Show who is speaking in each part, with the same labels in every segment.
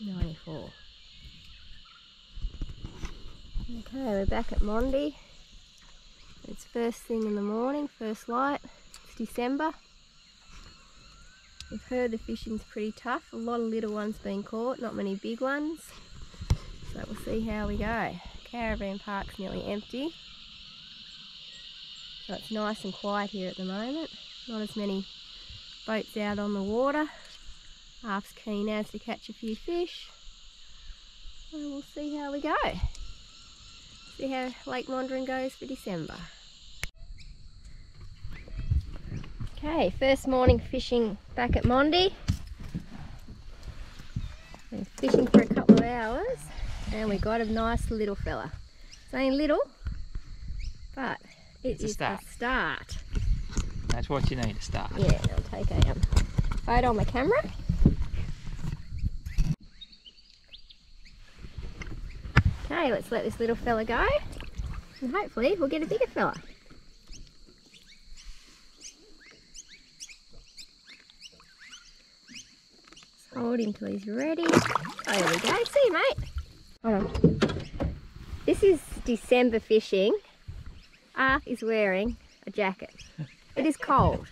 Speaker 1: 94. Okay, we're back at Mondi. It's first thing in the morning, first light. It's December. We've heard the fishing's pretty tough. A lot of little ones being caught, not many big ones. So we'll see how we go. Caravan park's nearly empty. So it's nice and quiet here at the moment. Not as many boats out on the water. Half's keen as to catch a few fish. And we'll see how we go. See how Lake Monduran goes for December. Okay, first morning fishing back at Mondi. Been fishing for a couple of hours and we got a nice little fella. It's only little, but it
Speaker 2: It's a start.
Speaker 1: a start.
Speaker 2: That's what you need to start.
Speaker 1: Yeah, I'll take a um, photo on my camera. Okay, let's let this little fella go. And hopefully we'll get a bigger fella. Hold him till he's ready. Oh, there we go. See you, mate. Hold on. This is December fishing. Ark is wearing a jacket. It is cold.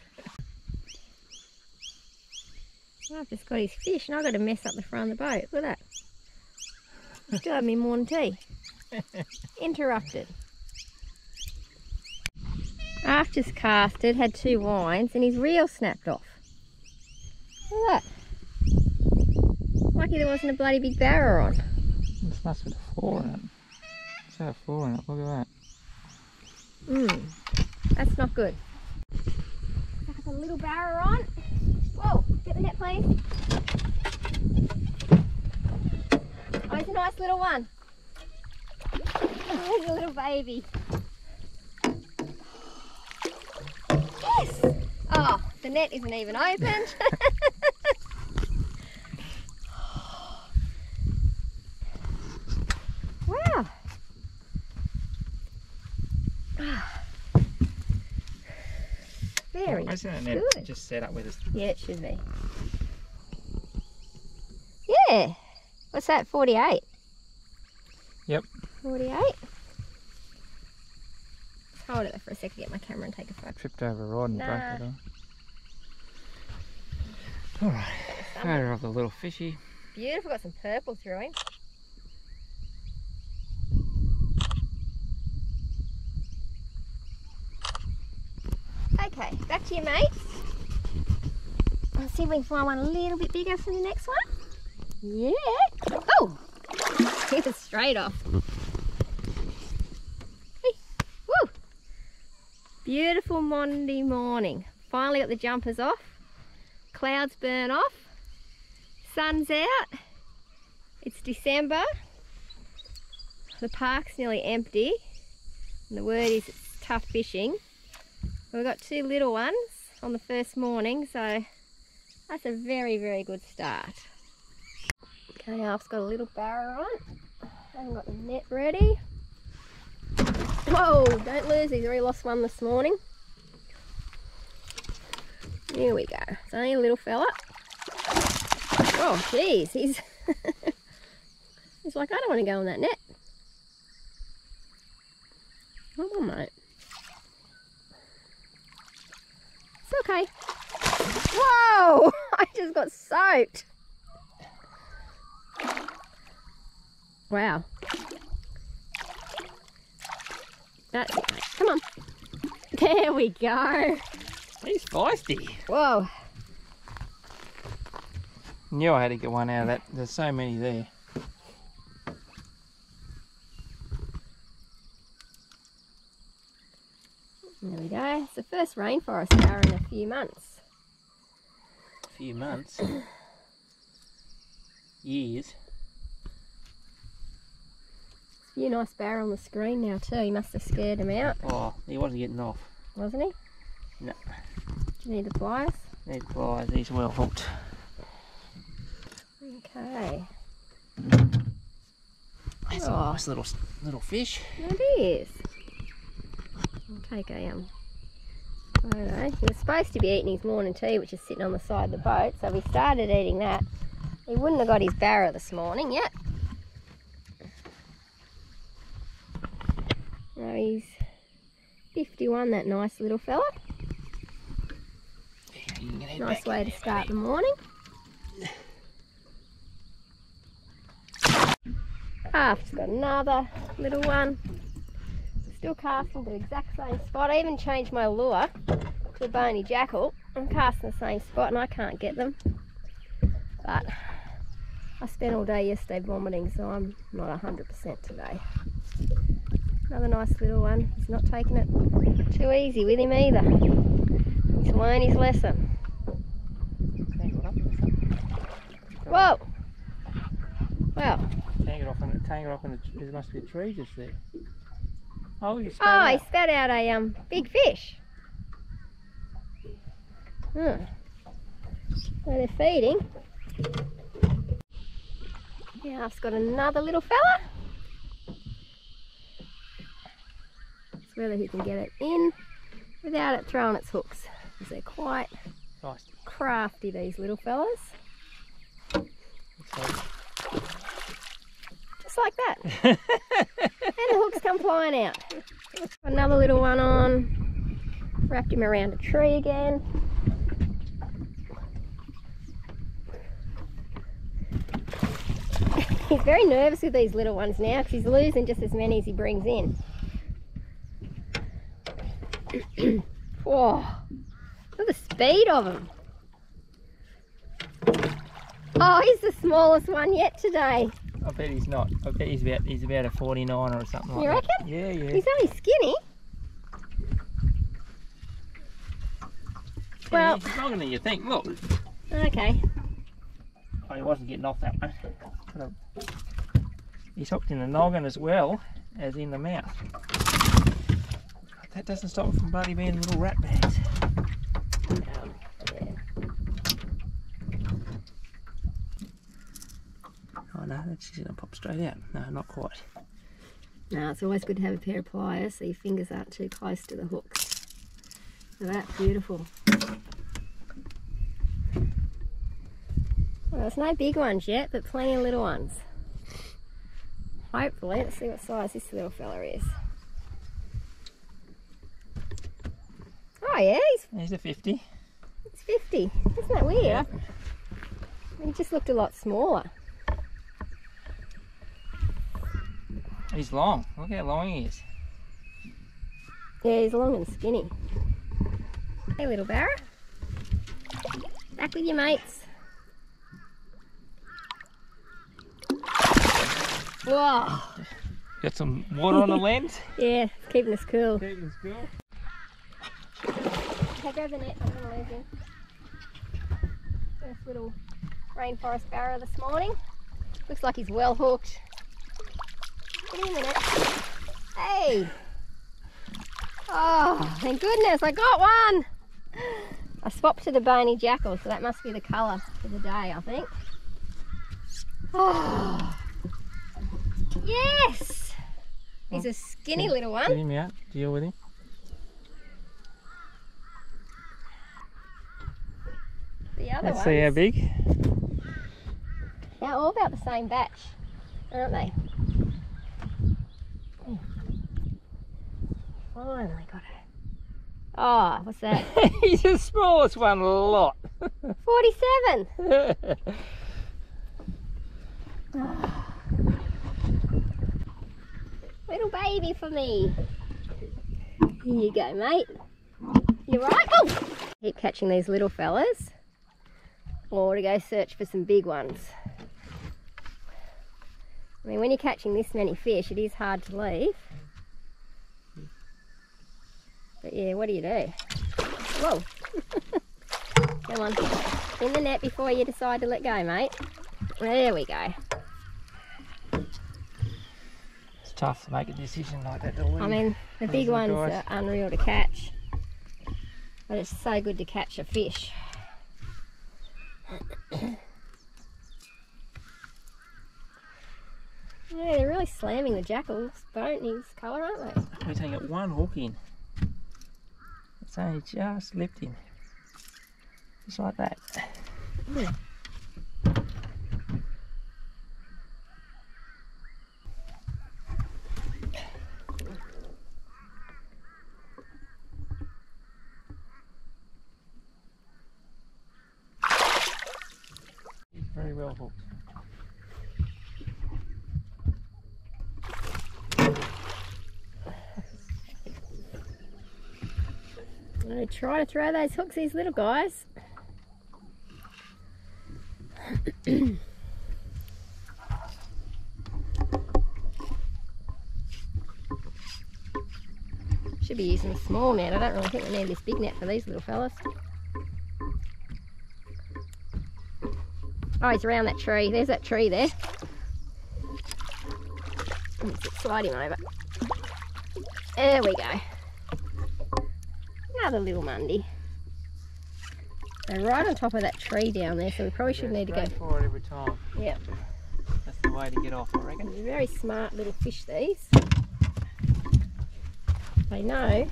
Speaker 1: I've just got his fish and I've got to mess up the front of the boat. Look at that. Still have me morning tea. Interrupted. Arf just casted, had two wines, and his reel snapped off. Look at that. Lucky there wasn't a bloody big barra on.
Speaker 2: This must be the floor in it. It's had a floor in it. Look at that.
Speaker 1: Mmm, that's not good. Have a little barra on. Whoa, get the net please. Oh, he's a nice little one. Oh, little baby. Yes! Oh, the net isn't even opened. wow. Very
Speaker 2: Isn't it net
Speaker 1: good.
Speaker 2: just set up with us?
Speaker 1: Yeah, it should be. Yeah. What's that? 48?
Speaker 2: Yep.
Speaker 1: 48? Hold it there for a second, get my camera and take a photo.
Speaker 2: Tripped over a rod and broke it off. Alright, photo of the little fishy.
Speaker 1: Beautiful, got some purple through him. Okay, back to you, mate. Let's see if we can find one a little bit bigger for the next one. Yeah. Oh, he was straight off. Hey, woo. Beautiful Monday morning. Finally got the jumpers off. Clouds burn off. Sun's out. It's December. The park's nearly empty. And the word is it's tough fishing. We've got two little ones on the first morning, so that's a very, very good start. Okay, Alf's got a little barra on. Haven't got the net ready. Whoa, don't lose, he's already lost one this morning. Here we go. It's only a little fella. Oh, jeez, he's he's like, I don't want to go in that net. Come on, mate. It's okay. Whoa! I just got soaked. Wow. That's. Come on. There we go.
Speaker 2: He's feisty.
Speaker 1: Whoa.
Speaker 2: Knew I had to get one out of that. There's so many there.
Speaker 1: There we go. It's the first rainforest hour in a few months.
Speaker 2: A few months. Years.
Speaker 1: Few nice barra on the screen now too. He must have scared him out,
Speaker 2: Oh, he wasn't getting off.
Speaker 1: wasn't he?
Speaker 2: No.
Speaker 1: Do you need the pliers?
Speaker 2: Need pliers, he's well hooked.
Speaker 1: Okay.
Speaker 2: That's
Speaker 1: Oh.
Speaker 2: a nice little little fish.
Speaker 1: It is. I'll take a um photo. He was supposed to be eating his morning tea, which is sitting on the side of the boat, so we started eating that. He wouldn't have got his barra this morning yet. No, he's 51, that nice little fella. Nice way to start the morning. Calf's got another little one. Still casting the exact same spot. I even changed my lure to a bony jackal. I'm casting the same spot and I can't get them. But I spent all day yesterday vomiting, so I'm not 100% today. Another nice little one. He's not taking it too easy with him either. He's learned his lesson. Whoa! Well,
Speaker 2: Tangled off in, tangled off in the, there must be a tree just there. Oh, you
Speaker 1: oh,
Speaker 2: spat
Speaker 1: he spat out a um big fish. Hmm. So they're feeding. Yeah, I've got another little fella. Whether he can get it in without it throwing its hooks. 'cause they're quite crafty, these little fellas. Just like that. and the hooks come flying out. Another little one on. Wrapped him around a tree again. he's very nervous with these little ones now because he's losing just as many as he brings in. Whoa, look at the speed of him. Oh, he's the smallest one yet today.
Speaker 2: I bet he's not. I bet he's about he's about a 49 or something like
Speaker 1: You
Speaker 2: that.
Speaker 1: reckon?
Speaker 2: Yeah, yeah.
Speaker 1: He's only skinny. Well,
Speaker 2: he's longer than you think. Look.
Speaker 1: okay.
Speaker 2: Oh, he wasn't getting off that one. He's hooked in the noggin as well as in the mouth. That doesn't stop him from bloody being little rat bags. Oh no, that's just gonna pop straight out. No, not quite.
Speaker 1: No, it's always good to have a pair of pliers so your fingers aren't too close to the hooks. So that's beautiful. Well, there's no big ones yet, but plenty of little ones. Hopefully, let's see what size this little fella is. Oh yeah, he's,
Speaker 2: Here's a 50.
Speaker 1: he's 50. Isn't that weird? He just looked a lot smaller.
Speaker 2: He's long. Look how long he is.
Speaker 1: Yeah, he's long and skinny. Hey, little Barra. Back with your mates. Whoa.
Speaker 2: Got some water on the lens.
Speaker 1: Yeah, keeping us cool.
Speaker 2: Keeping us cool.
Speaker 1: Okay, grab the net. I'm to lose him. Little rainforest barra this morning. Looks like he's well hooked. Get in the net. Hey! Oh, thank goodness, I got one! I swapped to the bony jackal, so that must be the colour for the day, I think. Oh, yes! He's a skinny little one.
Speaker 2: Get him out. Deal with him.
Speaker 1: The other
Speaker 2: Let's
Speaker 1: ones,
Speaker 2: see how big.
Speaker 1: they're all about the same batch, aren't they? Hmm. Finally got it. Oh, what's that?
Speaker 2: He's the smallest one a lot.
Speaker 1: 47! Little baby for me. Here you go, mate. You're right? Oh! Keep catching these little fellas. Or to go search for some big ones. I mean, when you're catching this many fish, it is hard to leave. But yeah, what do you do? Whoa! Come on, in the net before you decide to let go, mate. There we go.
Speaker 2: It's tough to make a decision like that. To.
Speaker 1: I mean, the big
Speaker 2: Those
Speaker 1: ones are unreal to catch. But it's so good to catch a fish. Yeah, they're really slamming the jackal's his colour, aren't they?
Speaker 2: we take it one hook in. It's only just slipped in. Just like that. Hmm. well hooked.
Speaker 1: I try to throw those hooks, these little guys. Should be using a small net. I don't really think we need this big net for these little fellas. Oh, he's around that tree. There's that tree there. Slide him over. There we go. Another little Mundy. They're right on top of that tree down there, so we probably should need to go.
Speaker 2: For it every time.
Speaker 1: Yep.
Speaker 2: That's the way to get off, I reckon.
Speaker 1: They're very smart little fish, these. They know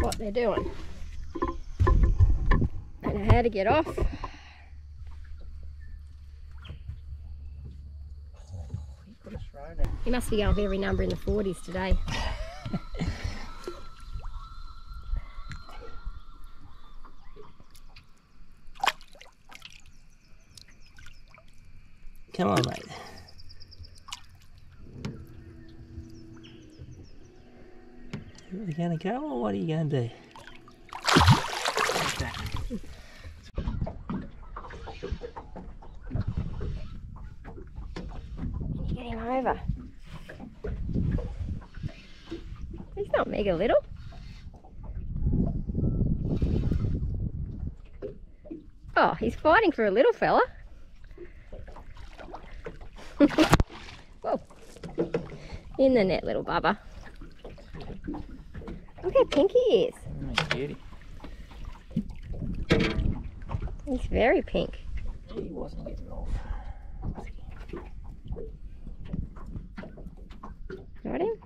Speaker 1: what they're doing. They know how to get off.
Speaker 2: You could have thrown it.
Speaker 1: He must be going for every number in the 40s today.
Speaker 2: Come on, mate. Are you to go or what are you to do? Like that.
Speaker 1: Get him over. He's not mega little. Oh, he's fighting for a little fella. Whoa. In the net, little bubba. Look how pink he is.
Speaker 2: Beauty.
Speaker 1: He's very pink.
Speaker 2: He wasn't getting off.
Speaker 1: Got him?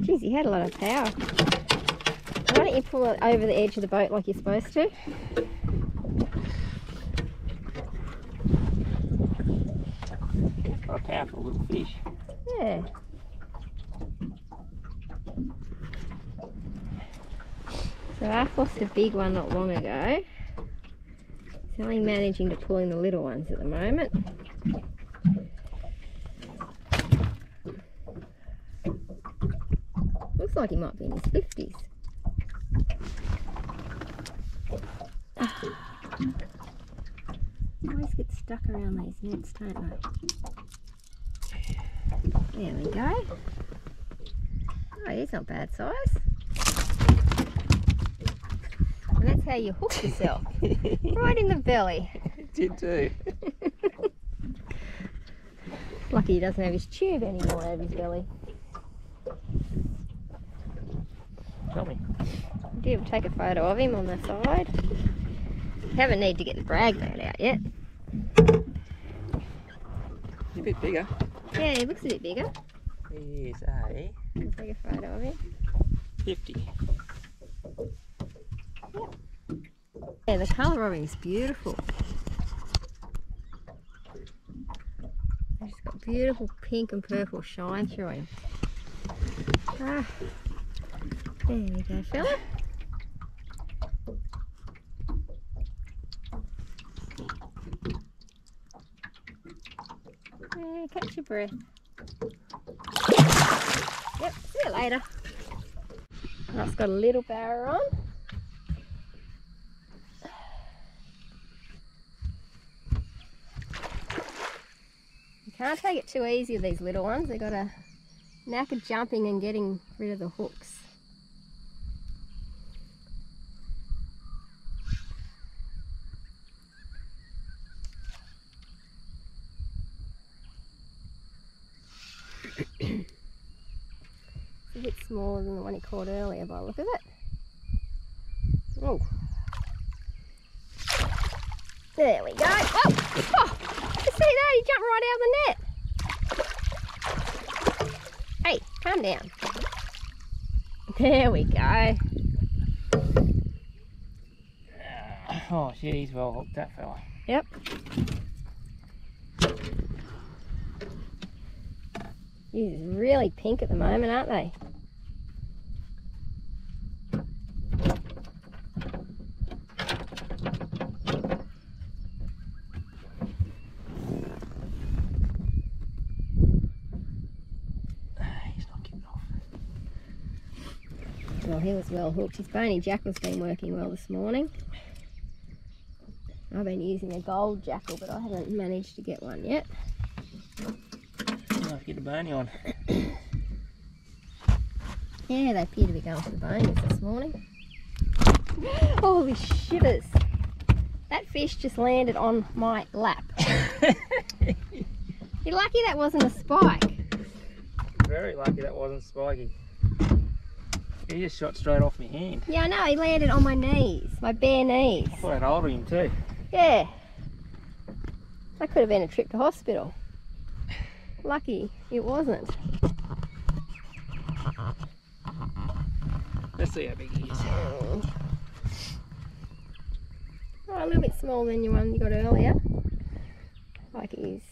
Speaker 1: Geez, he had a lot of power. Why don't you pull it over the edge of the boat like you're supposed to?
Speaker 2: Got a powerful little fish.
Speaker 1: Yeah. So I a big one not long ago. He's only managing to pull in the little ones at the moment. Looks like he might be in his 50s. Ah. Always get stuck around these nets, don't they? There we go. Oh, he's not bad size. And that's how you hook yourself. right in the belly.
Speaker 2: Did too.
Speaker 1: Lucky he doesn't have his tube anymore out of his belly.
Speaker 2: Tell me.
Speaker 1: Do you take a photo of him on the side? Haven't need to get the brag mat out yet.
Speaker 2: He's a bit bigger.
Speaker 1: Yeah, he looks a bit bigger.
Speaker 2: He is a
Speaker 1: I'll take a photo of him.
Speaker 2: 50.
Speaker 1: Yeah, the colour of him is beautiful. He's got beautiful pink and purple shine through him. Ah, there we go, fella. Yeah, catch your breath. Yep, see you later. That's got a little barra on. Can't take it too easy with these little ones. They've got a knack of jumping and getting rid of the hooks. It's a bit smaller than the one he caught earlier by the look of it. Oh. There we go. Oh, oh, see that? He jumped right out of the net. Hey, calm down. There we go.
Speaker 2: Oh shit, he's well hooked, that fella.
Speaker 1: Yep. He's really pink at the moment, aren't they? He was well hooked. His bony jackal's been working well this morning. I've been using a gold jackal, but I haven't managed to get one yet.
Speaker 2: I'll get the bony on.
Speaker 1: Yeah, they appear to be going for the bonies this morning. Holy shitters! That fish just landed on my lap. You're lucky that wasn't a spike.
Speaker 2: Very lucky that wasn't spiky. He just shot straight off my hand.
Speaker 1: Yeah, I know, he landed on my knees, my bare knees.
Speaker 2: I thought I'd hold him too.
Speaker 1: Yeah. That could have been a trip to hospital. Lucky it wasn't.
Speaker 2: Let's see how big he is.
Speaker 1: Oh, a little bit smaller than the one you got earlier. Like it is.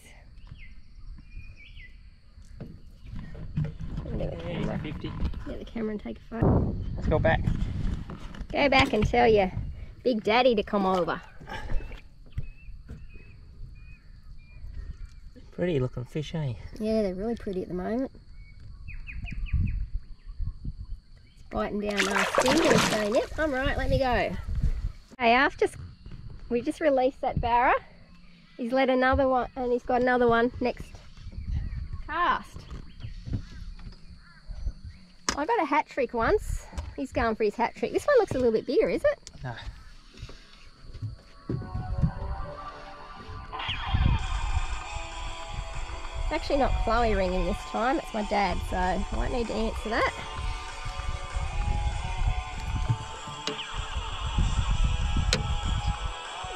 Speaker 1: I'll Get the
Speaker 2: Yeah, he's
Speaker 1: camera,
Speaker 2: 50.
Speaker 1: get the camera and take a photo.
Speaker 2: Let's go back.
Speaker 1: Go back and tell your big daddy to come over.
Speaker 2: Pretty looking fish, eh?
Speaker 1: Yeah, they're really pretty at the moment. It's biting down my finger and saying, yep, I'm right, let me go. Hey, after s- we just released that barra, he's let another one, and he's got another one next cast. I got a hat trick once. He's going for his hat trick. This one looks a little bit bigger, is it?
Speaker 2: No.
Speaker 1: It's actually not Chloe ringing this time, it's my dad, so I won't need to answer that.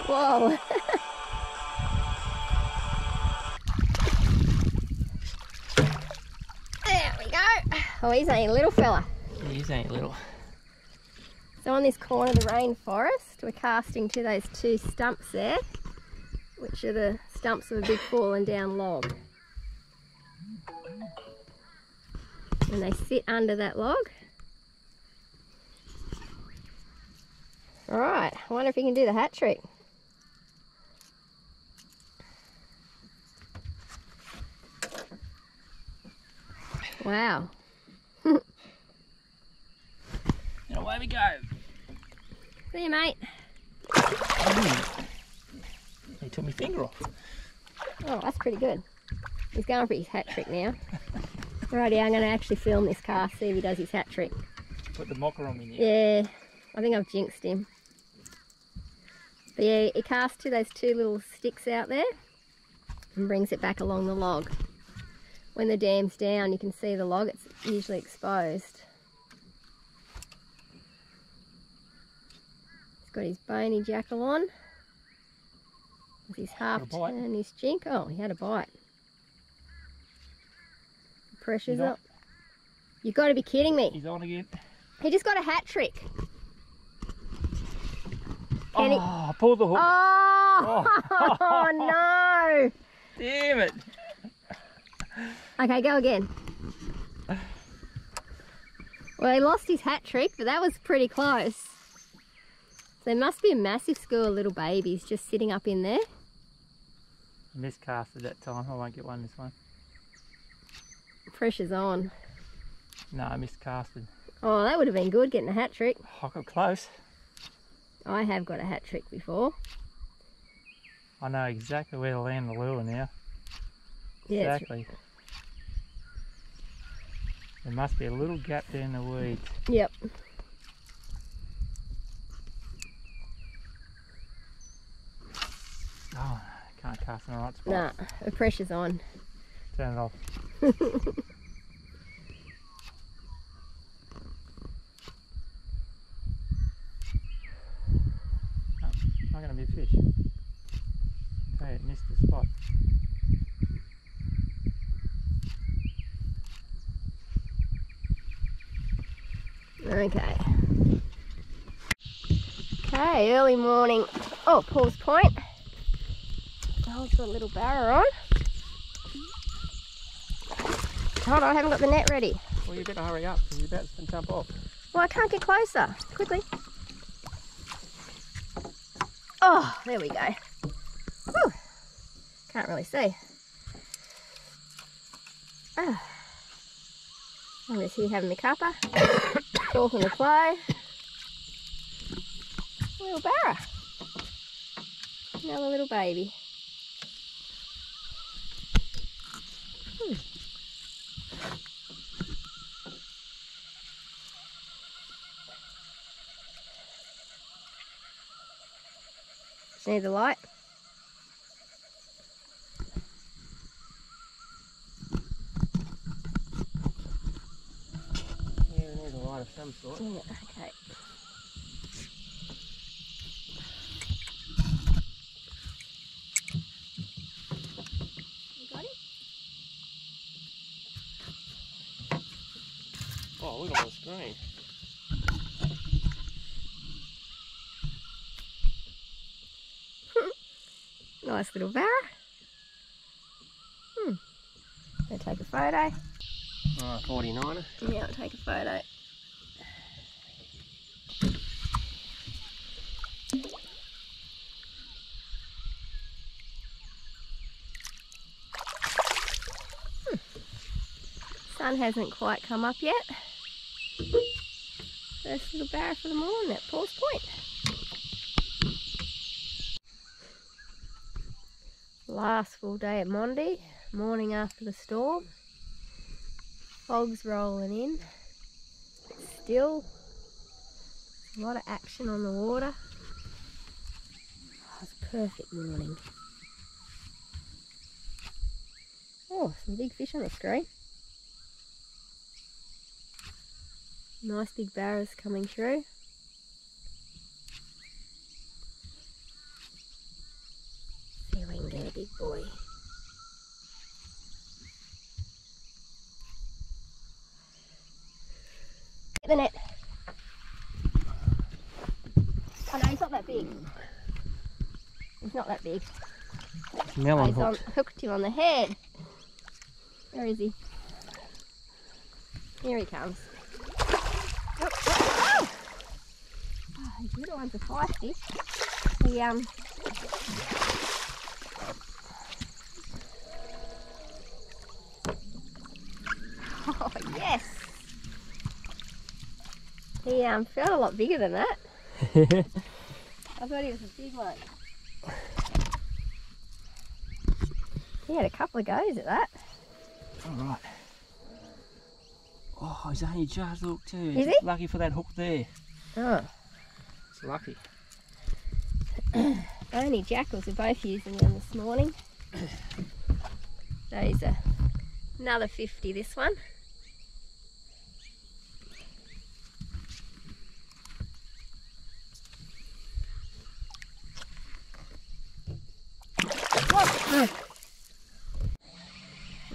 Speaker 1: Whoa. Oh, he's a little fella.
Speaker 2: These a little.
Speaker 1: So on this corner of the rainforest, we're casting to those two stumps there, which are the stumps of a big fallen down log. And they sit under that log. Alright, I wonder if you can do the hat trick. Wow.
Speaker 2: And away we go.
Speaker 1: See you, mate.
Speaker 2: He took my finger off.
Speaker 1: Oh, that's pretty good. He's going for his hat trick now. Righty, I'm going to actually film this cast, see if he does his hat trick.
Speaker 2: Put the mocker on me now.
Speaker 1: Yeah, I think I've jinxed him. But yeah, he casts to those two little sticks out there and brings it back along the log. When the dam's down, you can see the log, it's usually exposed. He's got his bony jackal on. With his half
Speaker 2: Got a bite.
Speaker 1: turn, his jink. Oh, he had a bite. Pressure's up. You've got to be kidding me.
Speaker 2: He's on again.
Speaker 1: He just got a hat trick. Can he-
Speaker 2: oh, pull the hook.
Speaker 1: Oh, oh. no!
Speaker 2: Damn it.
Speaker 1: Okay, go again. Well, he lost his hat trick, but that was pretty close. There must be a massive school of little babies just sitting up in there.
Speaker 2: Miscasted that time. I won't get one this one.
Speaker 1: Pressure's on.
Speaker 2: No, I miscasted.
Speaker 1: Oh, that would have been good getting a hat trick.
Speaker 2: I got close.
Speaker 1: I have got a hat trick before.
Speaker 2: I know exactly where to land the lure now.
Speaker 1: Yeah,
Speaker 2: Exactly. There must be a little gap there in the weeds.
Speaker 1: Yep.
Speaker 2: Oh, can't cast in the right spot.
Speaker 1: Nah, the pressure's on.
Speaker 2: Turn it off. Not going to be a fish. Okay, it missed the spot.
Speaker 1: Okay. Okay, early morning. Oh, Paul's Point. Got a little barra on. Hold on, I haven't got the net ready.
Speaker 2: Well, you better hurry up because you're about to jump off.
Speaker 1: Well, I can't get closer. Quickly. Oh, there we go. Whew. Can't really see. Ah. I'm just here having my cuppa. From the clay. Little barra. Another little baby. See the light?
Speaker 2: Yeah, we need a light of some sort.
Speaker 1: Yeah, okay. You got it?
Speaker 2: Oh, look on the screen.
Speaker 1: Nice little barra. Hmm. Gonna take a photo.
Speaker 2: Oh, 49er.
Speaker 1: Yeah, I'll take a photo. Hmm. Sun hasn't quite come up yet. First little barra for the morning at Paul's Point. Last full day at Mondi, morning after the storm. Fog's rolling in. Still, a lot of action on the water. Oh, it's a perfect morning. Oh, some big fish on the screen. Nice big barras coming through. See if we can get a big boy. Get the net. Oh no, he's not that big. He's not that big. Oh,
Speaker 2: Melon
Speaker 1: he's on,
Speaker 2: hooked.
Speaker 1: hooked him on the head. Where is he? Here he comes. Oh, oh, oh! Oh, these little ones are feisty. He um. Oh yes. He um felt a lot bigger than that. I thought he was a big one. He had a couple of goes at that.
Speaker 2: Alright. Oh, he's only just hooked too.
Speaker 1: Is he?
Speaker 2: Lucky for that hook there.
Speaker 1: Oh.
Speaker 2: It's lucky.
Speaker 1: Only jackals are both using them this morning. Those are another 50 this one.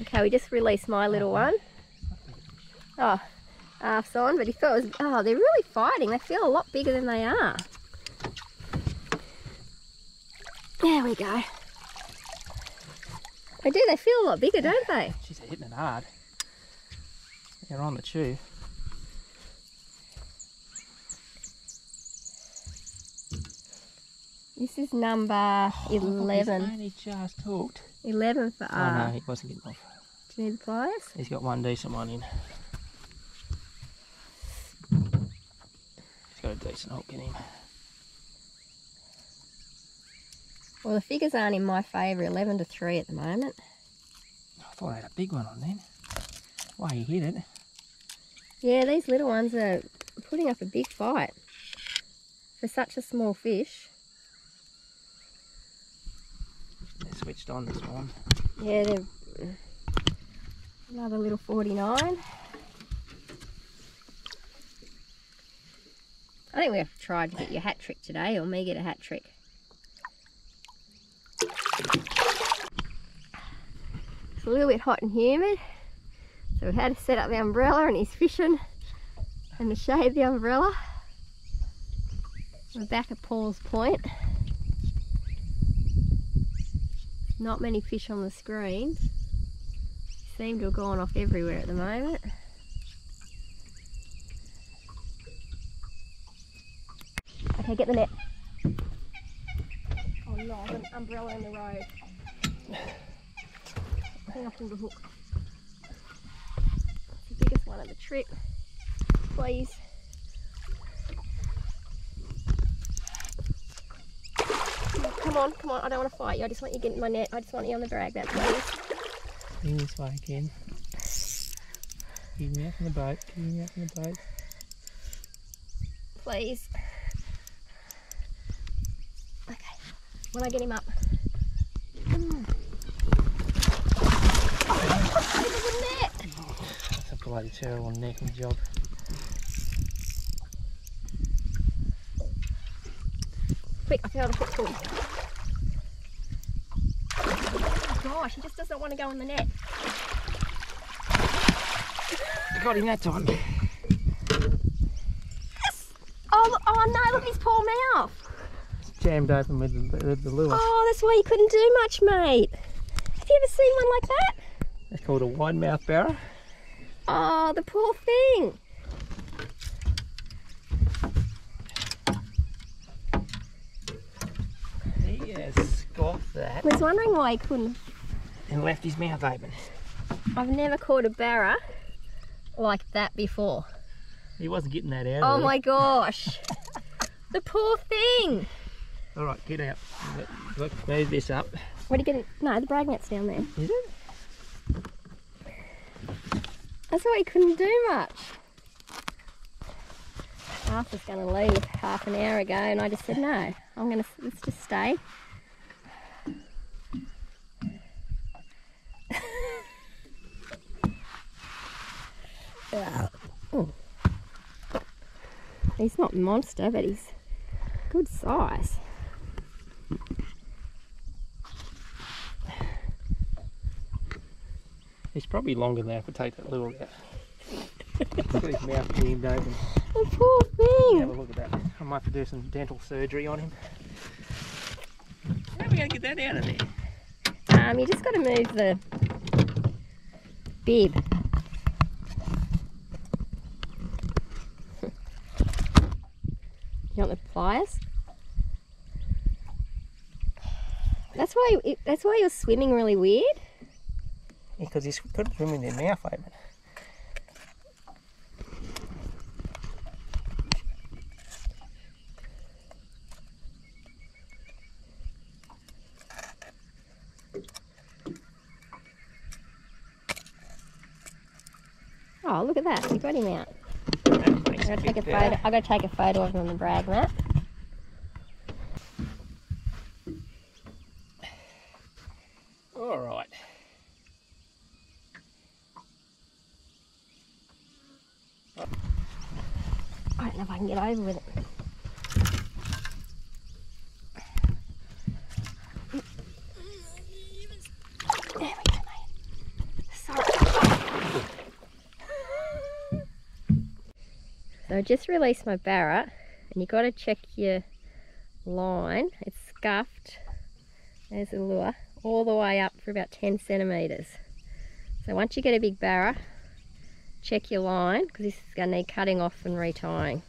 Speaker 1: Okay, we just released my little uh-huh. one. Oh, half's on, but he thought it was, oh, they're really fighting. They feel a lot bigger than they are. There we go. They do, they feel a lot bigger, don't they?
Speaker 2: She's hitting it hard. They're on the chew.
Speaker 1: This is number
Speaker 2: Oh, He's
Speaker 1: 11.
Speaker 2: only just hooked.
Speaker 1: 11 for
Speaker 2: Oh no, he wasn't getting off.
Speaker 1: Do you need the pliers?
Speaker 2: He's got one decent one in. He's got a decent hook in him.
Speaker 1: Well, the figures aren't in my favour, 11 to 3 at the moment.
Speaker 2: I thought I had a big one on then. Why he hit it?
Speaker 1: Yeah, these little ones are putting up a big fight for such a small fish.
Speaker 2: They're switched on this one.
Speaker 1: Yeah, they're another little 49. I think we have to try to get your hat trick today, or me get a hat trick. It's a little bit hot and humid, so we had to set up the umbrella and he's fishing and to shade the umbrella. We're back at Paul's Point. Not many fish on the screens seem to have gone off everywhere at the moment. Okay, get the net. Oh no, I've an umbrella in the road. I think I pulled a hook. The biggest one of the trip. Please. Come on, come on, I don't want to fight you, I just want you getting my net, I just want you on the drag, that please.
Speaker 2: In this way again. Keep me up in the boat. Keep me up in the boat.
Speaker 1: Please. Okay. When I get him up. Mm. Oh, over the net.
Speaker 2: That's a bloody terrible necking job.
Speaker 1: Quick, I found a football. Oh he just doesn't want to go in the net.
Speaker 2: I got him that time.
Speaker 1: Oh, look, oh no, look at his poor mouth.
Speaker 2: It's jammed open with the, with the lure.
Speaker 1: Oh, that's why you couldn't do much, mate. Have you ever seen one like that?
Speaker 2: That's called a wide mouth barra.
Speaker 1: Oh, the poor thing.
Speaker 2: He has scoffed that
Speaker 1: I was wondering why he couldn't.
Speaker 2: And left his mouth open.
Speaker 1: I've never caught a barra like that before.
Speaker 2: He wasn't getting that out.
Speaker 1: Oh my gosh. the poor thing.
Speaker 2: All right, get out. Look, move this up.
Speaker 1: Where are you getting? No, the brag net's down there.
Speaker 2: Is it?
Speaker 1: That's why he couldn't do much. Arthur's going to leave half an hour ago, and I just said no. I'm going to let's just stay. Oh. He's not monster, but he's good size.
Speaker 2: He's probably longer than that if I take that lure out. Look at his mouth jammed open.
Speaker 1: The poor
Speaker 2: Have a look at that. I might have to do some dental surgery on him. How are we going to get that out of there?
Speaker 1: Um, you just got to move the bib. You pliers? That's why. It, that's why you're swimming really weird.
Speaker 2: Because he's couldn't swim with his mouth open.
Speaker 1: Oh, look at that! You got him out.
Speaker 2: That makes
Speaker 1: I gotta take a photo. I gotta take a photo of him on the brag mat.
Speaker 2: All right.
Speaker 1: I don't know if I can get over with it. There we go, mate. Sorry. I just released my barra, and you got to check your line. It's scuffed. There's the lure all the way up for about 10 centimeters. So once you get a big barra, check your line because this is going to need cutting off and retying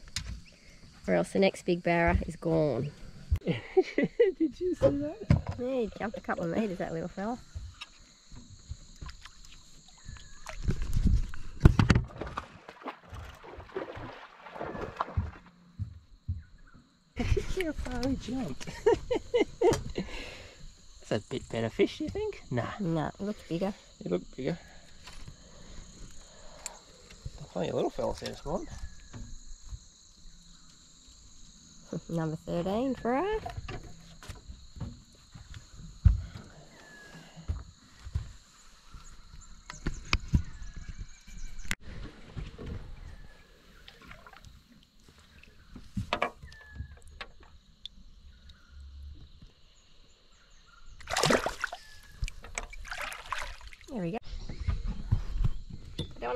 Speaker 1: or else the next big barra is gone.
Speaker 2: Did you see that?
Speaker 1: Yeah, he jumped a couple of metres that little fella.
Speaker 2: Far he jumped. That's a bit better fish, you think? Nah,
Speaker 1: No, it looks bigger.
Speaker 2: he looked bigger. Plenty of little fellas there this morning.
Speaker 1: Number 13 for her.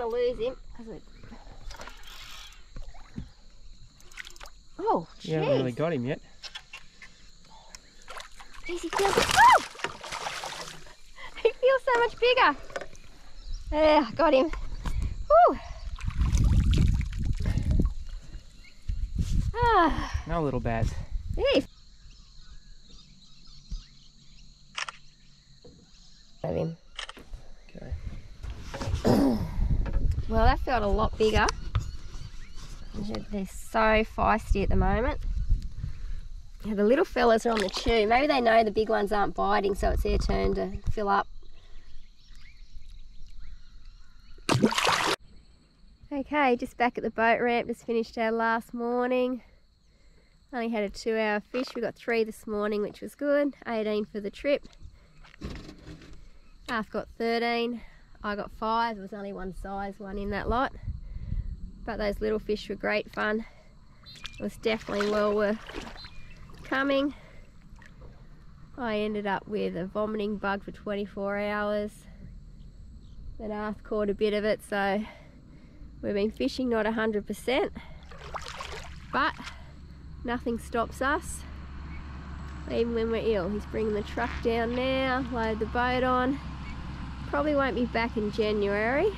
Speaker 1: To lose him. Oh,
Speaker 2: You haven't really got him yet.
Speaker 1: Jeez, he feels. Oh! He feels so much bigger. There, I got him. Whew. Ah,
Speaker 2: No little bass.
Speaker 1: yeah. Have him.
Speaker 2: Okay.
Speaker 1: Well, that felt a lot bigger. They're so feisty at the moment. Yeah, the little fellas are on the chew. Maybe they know the big ones aren't biting, so it's their turn to fill up. Okay, just back at the boat ramp, just finished our last morning. Only had a two hour fish. We got three this morning, which was good. 18 for the trip. Arth got 13. I got five. There was only one size one in that lot. But those little fish were great fun. It was definitely well worth coming. I ended up with a vomiting bug for 24 hours. Then Arth caught a bit of it, so we've been fishing not 100%, but nothing stops us, even when we're ill. He's bringing the truck down now, load the boat on. Probably won't be back in January.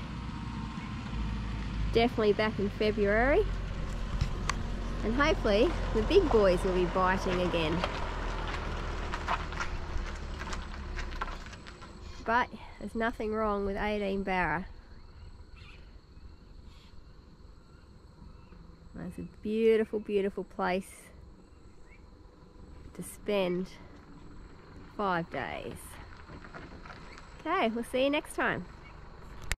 Speaker 1: Definitely back in February. And hopefully the big boys will be biting again. But there's nothing wrong with 18 barra. It's a beautiful, beautiful place to spend five days. Okay, we'll see you next time.